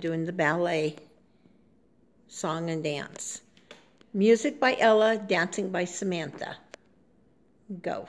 doing the ballet song and dance. Music by Ella, dancing by Samantha. Go.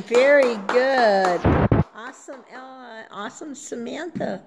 Very good. Awesome, Ella. Awesome, Samantha.